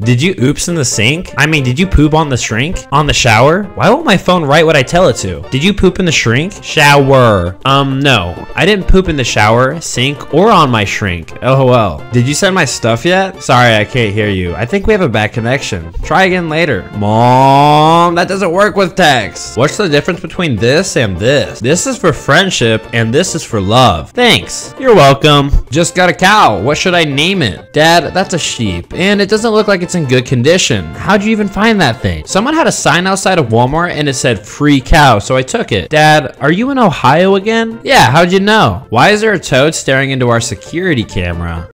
Did you oops in the sink? I mean, did you poop on the shrink? On the shower? Why won't my phone write what I tell it to? Did you poop in the shrink? Shower. Um, no. I didn't poop in the shower, sink, or on my shrink. LOL. Did you send my stuff yet? Sorry, I can't hear you. I think we have a bad connection. Try again later. Mom, that doesn't work with text. What's the difference between this and this? This is for friendship and this is for love. Thanks. You're welcome. Just got a cow. What should I name it? Dad, that's a sheep and it doesn't look like it's in good condition. How'd you even find that thing? Someone had a sign outside of Walmart and it said free cow, so I took it. Dad, are you in Ohio again? Yeah, how'd you know? Why is there a toad staring into our security camera?